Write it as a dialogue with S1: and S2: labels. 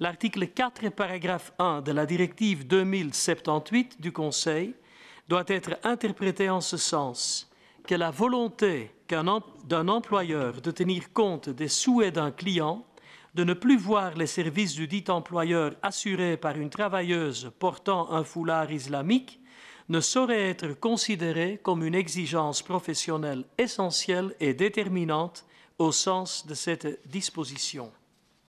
S1: L'article 4, paragraphe 1 de la directive 2078 du Conseil doit être interprété en ce sens que la volonté d'un employeur de tenir compte des souhaits d'un client, de ne plus voir les services du dit employeur assurés par une travailleuse portant un foulard islamique ne saurait être considérée comme une exigence professionnelle essentielle et déterminante au sens de cette disposition.